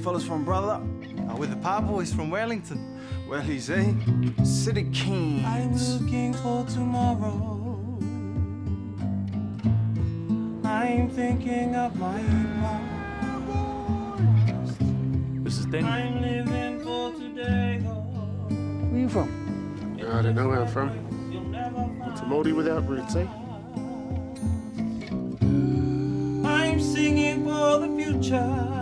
fellas from brother? Uh, we're the Pa Boys from Wellington. Well, he's a city king. I'm looking for tomorrow. I'm thinking of my past. This is Danny. I'm living for today. Where you from? I don't know where I'm from. It's a Māori without roots, eh? I'm singing for the future.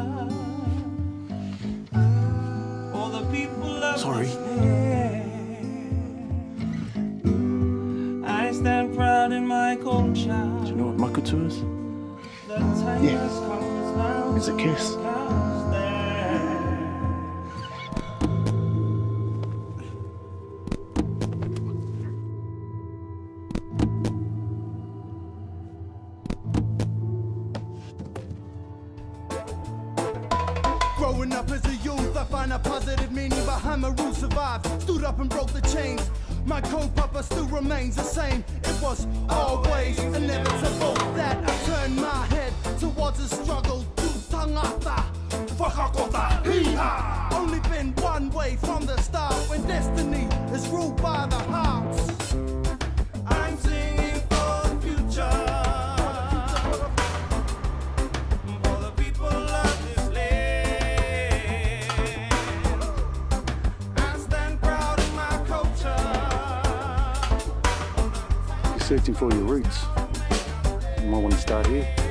Sorry. I stand proud in my culture. Do you know what Makutu is? Yeah. has come now It's a kiss. Growing up as a youth, I find a positive meaning behind my roots. Survived, stood up and broke the chains. My kaupapa still remains the same. It was always inevitable that I turned my head towards the struggle! Only been one way from the searching for your roots. You might want to start here.